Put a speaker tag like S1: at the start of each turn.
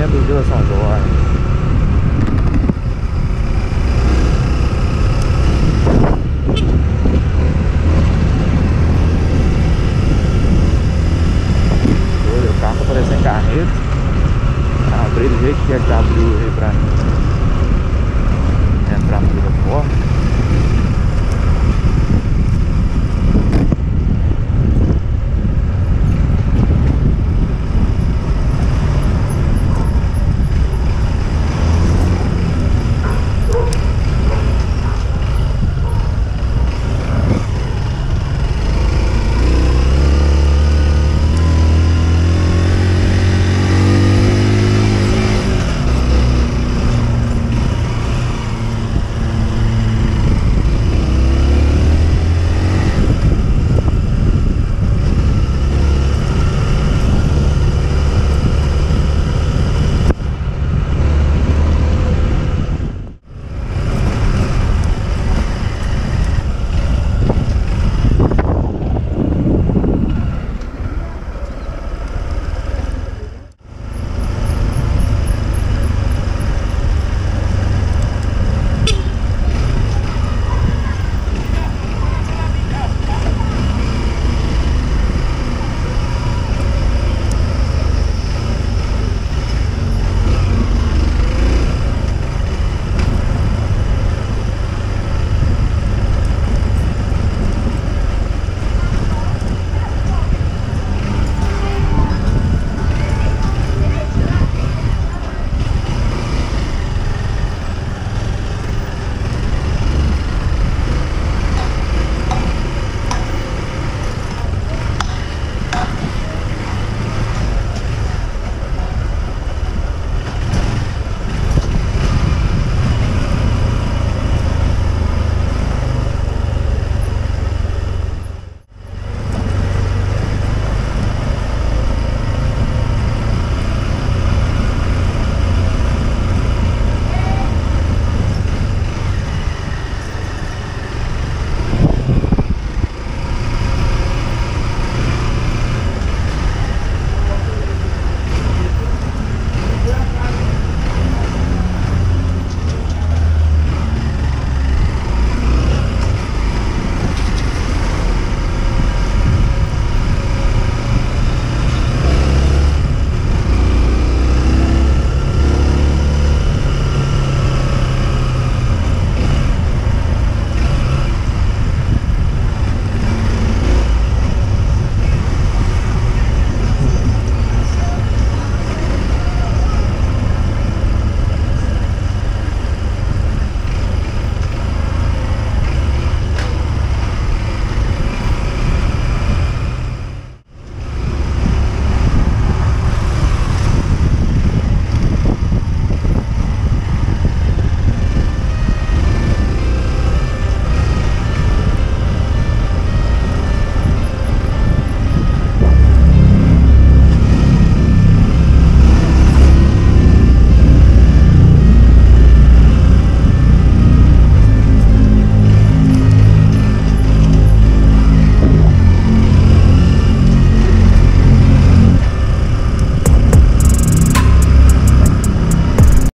S1: centro de São Jorge. Olha, o carro parecendo carreto. Tá abrir do jeito que é que tá abriu aí pra entrar na Vila